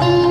了。